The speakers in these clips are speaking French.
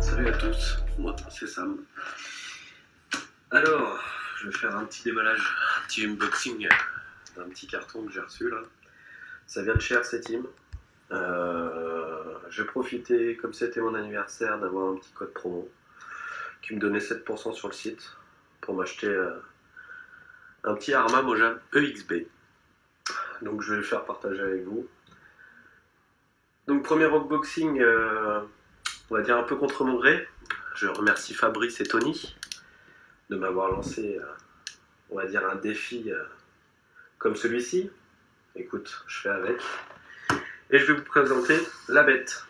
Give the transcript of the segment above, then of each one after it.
Salut à tous, moi c'est Sam. Alors, je vais faire un petit déballage, un petit unboxing d'un petit carton que j'ai reçu là. Ça vient de chez RC Team. Euh, j'ai profité, comme c'était mon anniversaire, d'avoir un petit code promo qui me donnait 7% sur le site pour m'acheter euh, un petit Arma Mojave EXB. Donc je vais le faire partager avec vous. Donc premier unboxing, euh, on va dire un peu contre mon gré. Je remercie Fabrice et Tony de m'avoir lancé, euh, va dire, un défi comme celui-ci. Écoute, je fais avec. Et je vais vous présenter la bête.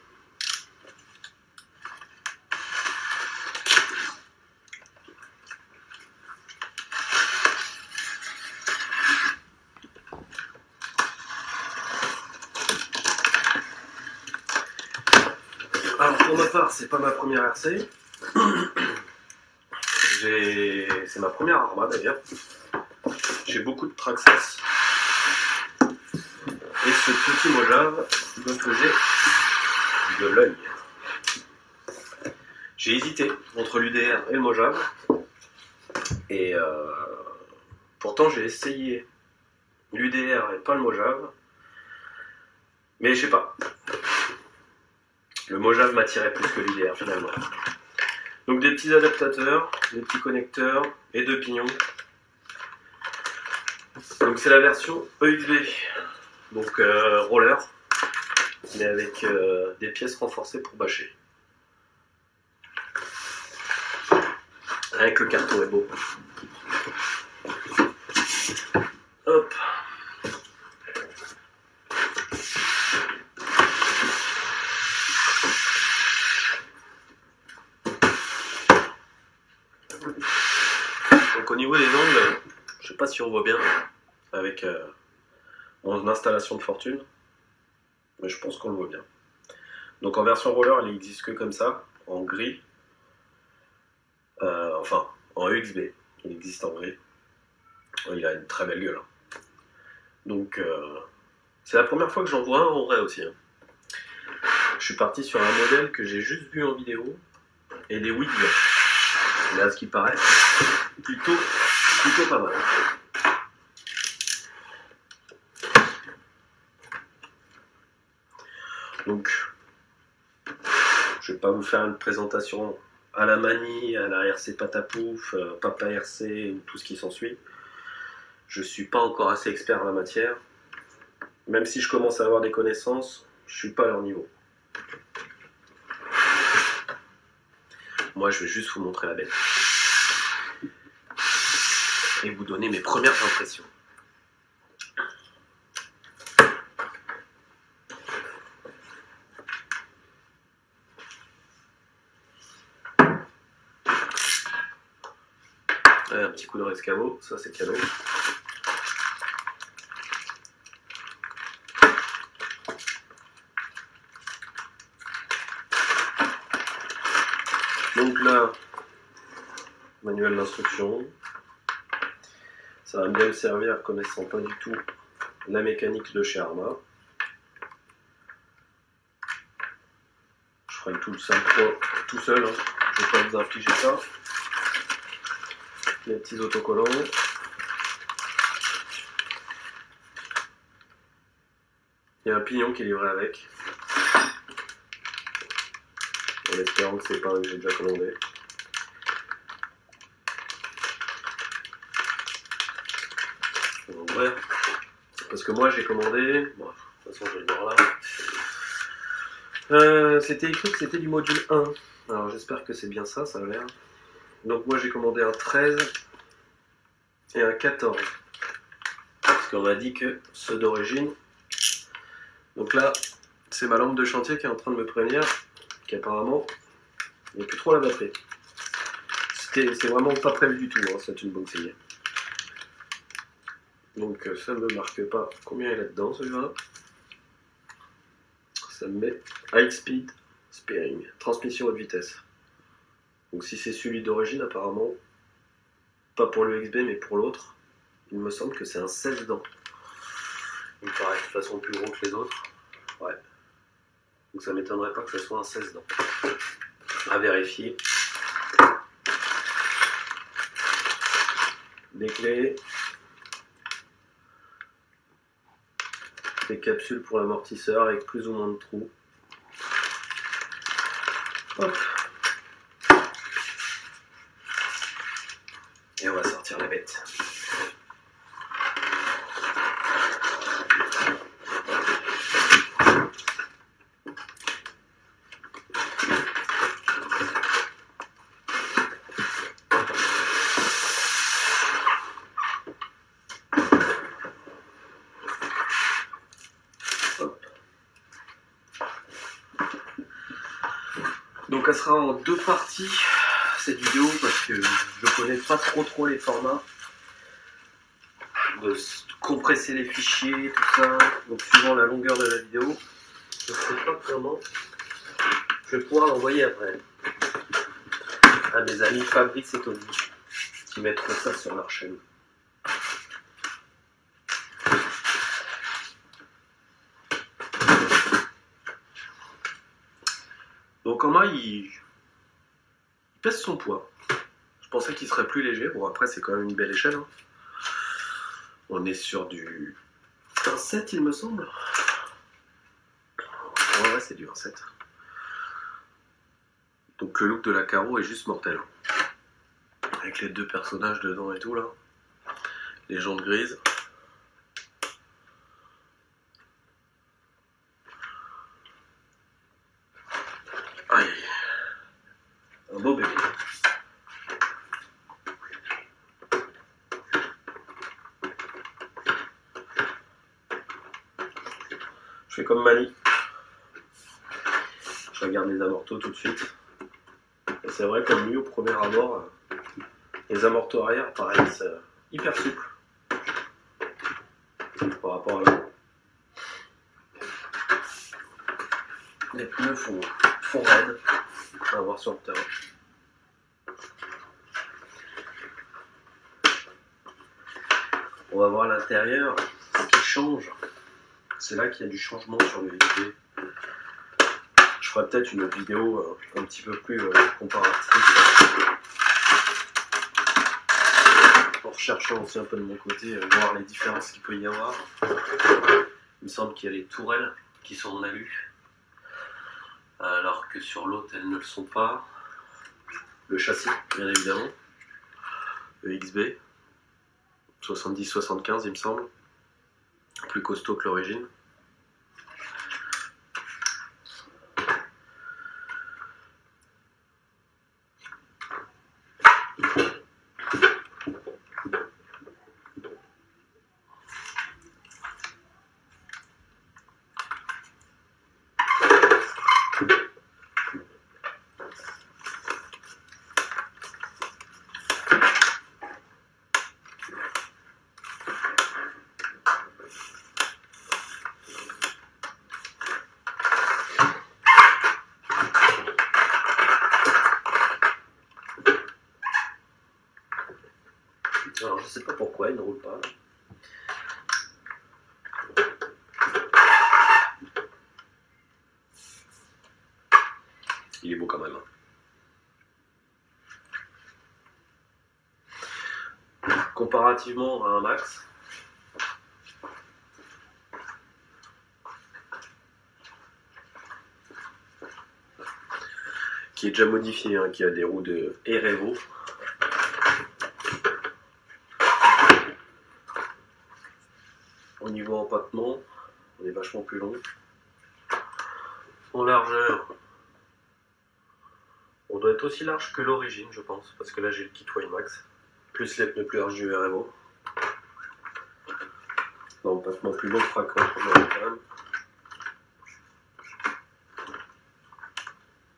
Alors pour ma part, c'est ma première RC. C'est ma première Arma d'ailleurs. J'ai beaucoup de Traxxas. Et ce petit Mojave me faisait de l'œil. J'ai hésité entre l'UDR et le Mojave. Et euh, pourtant j'ai essayé l'UDR et pas le Mojave. Mais je sais pas. Le Mojave m'attirait plus que l'UDR finalement. Donc des petits adaptateurs, des petits connecteurs et deux pignons. Donc c'est la version EXB, donc euh, roller, mais avec euh, des pièces renforcées pour bâcher. Avec le carton est beau. Hop. Donc au niveau des angles, je sais pas si on voit bien avec euh, mon installation de fortune, mais je pense qu'on le voit bien. Donc en version roller, il n'existe que comme ça, en gris, Euh, enfin en EXB, il existe en gris. Il a une très belle gueule. hein. Donc euh, c'est la première fois que j'en vois un en vrai aussi. hein. Je suis parti sur un modèle que j'ai juste vu en vidéo et des wigs. Mais à ce qui paraît, plutôt, plutôt pas mal. Donc, je vais pas vous faire une présentation à la manie, à la RC Patapouf, euh, Papa RC ou tout ce qui s'ensuit. Je suis pas encore assez expert en la matière. Même si je commence à avoir des connaissances, je suis pas à leur niveau. Moi, je vais juste vous montrer la bête. Et vous donner mes premières impressions. De rescabeau, ça c'est cadeau. Donc là, manuel d'instruction. Ça va bien me servir connaissant pas du tout la mécanique de chez Arma. Je ferai tout le 5.3 tout seul, hein. je vais pas vous infliger ça. Les petits autocollants. Il y a un pignon qui est livré avec. En espérant que c'est pas un que j'ai déjà commandé. Vrai, parce que moi j'ai commandé. Bon, de toute façon, je vais le voir là. Euh, c'était écrit que c'était du module 1. Alors j'espère que c'est bien ça, ça a l'air. Donc moi j'ai commandé un 13 et un 14. Parce qu'on m'a dit que ceux d'origine. Donc là, c'est ma lampe de chantier qui est en train de me prévenir qu'apparemment, il n'y a plus trop la batterie. C'est vraiment pas prévu du tout, hein, cette unboxing. Donc euh, ça ne me marque pas combien il y a dedans celui-là. Ça me met high speed steering, transmission haute vitesse. Donc si c'est celui d'origine apparemment, pas pour le XB, mais pour l'autre. Il me semble que c'est un 16 dents. Il me paraît de toute façon plus gros que les autres. Ouais. Donc ça m'étonnerait pas que ce soit un 16 dents. À vérifier. Des clés. Des capsules pour l'amortisseur avec plus ou moins de trous. Hop. Et on va sortir la bête. Donc sera en deux parties cette vidéo parce que je connais pas trop trop les formats. De compresser les fichiers tout ça donc suivant la longueur de la vidéo. Je sais pas comment. Je vais pouvoir l'envoyer après. À mes amis Fabrice et Tony qui mettront ça sur leur chaîne il pèse son poids je pensais qu'il serait plus léger. Bon, après, c'est quand même une belle échelle. hein. On est sur du 1,7, il me semble. Ouais, ouais, c'est du 1,7. Donc, le look de la carreau est juste mortel. Avec les deux personnages dedans et tout, là. Les jantes grises. Aïe. Un beau bébé. Je fais comme Mani. Je regarde les amortos tout de suite. Et c'est vrai, comme lui au premier abord, les amortos arrière paraissent euh, hyper souples par rapport à. Les pneus font, font raide. Va voir sur le terrain. On va voir l'intérieur. Ce qui change, c'est là qu'il y a du changement sur le LG. Je ferai peut-être une vidéo euh, un petit peu plus euh, comparative. En recherchant aussi un peu de mon côté, euh, voir les différences qu'il peut y avoir. Il me semble qu'il y a les tourelles qui sont en alu, alors que sur l'autre elles ne le sont pas. Le châssis, bien évidemment. Le XB, 70-75 il me semble. Plus costaud que l'origine. Alors je sais pas pourquoi il ne roule pas. Il est beau quand même. hein. Comparativement à un Max, qui est déjà modifié, hein, qui a des roues de Erevo. Niveau empattement, on est vachement plus long. En largeur, on doit être aussi large que l'origine, je pense, parce que là j'ai le kit Max, plus les pneus plus larges du RMO. L'empattement plus long fera quand même.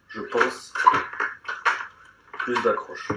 Je pense plus d'accroche.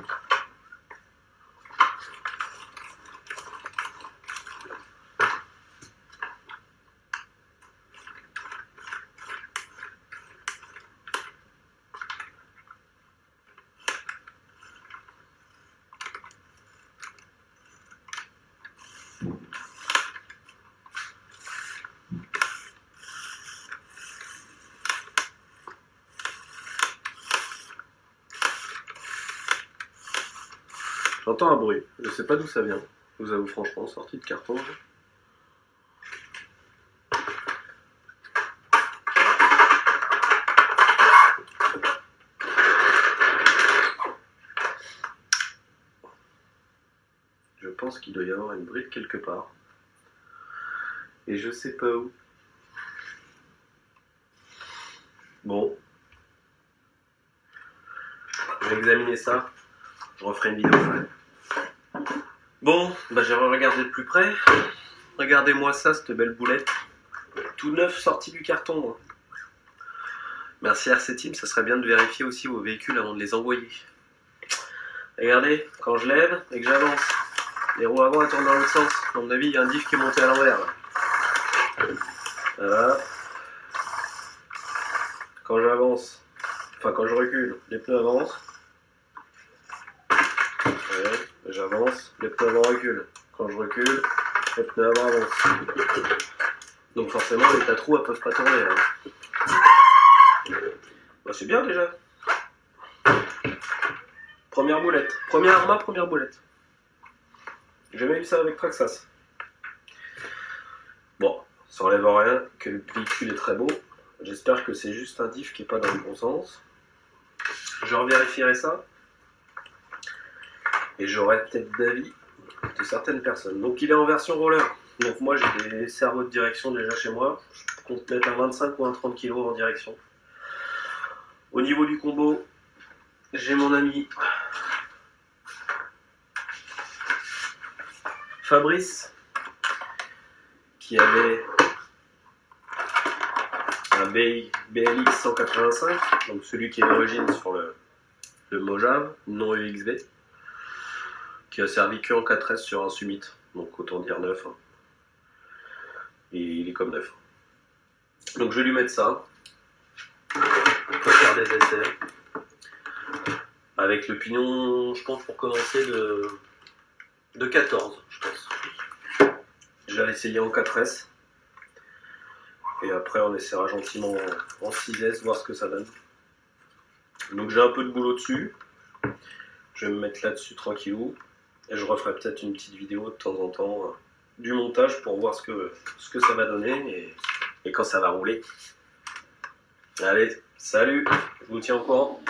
J'entends un bruit, je sais pas d'où ça vient. Je vous avoue franchement, sortie de carton. Je pense qu'il doit y avoir une bride quelque part. Et je sais pas où. Bon. Je vais examiner ça. Je referai une vidéo. Bon, bah j'ai regardé de plus près. Regardez-moi ça, cette belle boulette. Tout neuf sorti du carton. hein. Merci RC Team, ça serait bien de vérifier aussi vos véhicules avant de les envoyer. Regardez, quand je lève et que j'avance, les roues avant elles tournent dans l'autre sens. À mon avis, il y a un diff qui est monté à l'envers. là. Voilà. Quand j'avance, enfin quand je recule, les pneus avancent. Ouais, j'avance, les pneus avant reculent. Quand je recule, les pneus avant avancent. Donc forcément, les roues elles peuvent pas tourner. hein. Bah, c'est bien déjà. Première boulette. Première arma, première boulette. J'ai jamais eu ça avec Traxas. Bon, ça enlève rien que le véhicule est très beau. J'espère que c'est juste un diff qui est pas dans le bon sens. Je revérifierai ça. Et j'aurai peut-être d'avis de certaines personnes. Donc il est en version roller. Donc moi j'ai des cerveaux de direction déjà chez moi. Je compte mettre un 25 ou un 30 kg en direction. Au niveau du combo, j'ai mon ami Fabrice qui avait un BLX 185, donc celui qui est d'origine sur le, le Mojave, non UXV, qui a servi que en 4S sur un Summit, donc autant dire neuf. hein. Et il est comme neuf. Donc je vais lui mettre ça. On peut faire des essais. Avec le pignon, je pense pour commencer de, de 14, je pense. Je vais essayer en 4S. Et après, on essaiera gentiment en 6S, voir ce que ça donne. Donc j'ai un peu de boulot dessus. Je vais me mettre là-dessus tranquillou. Et je referai peut-être une petite vidéo de temps en temps euh, du montage pour voir ce que, ce que ça va donner et, quand ça va rouler. Allez, salut, je vous tiens au courant.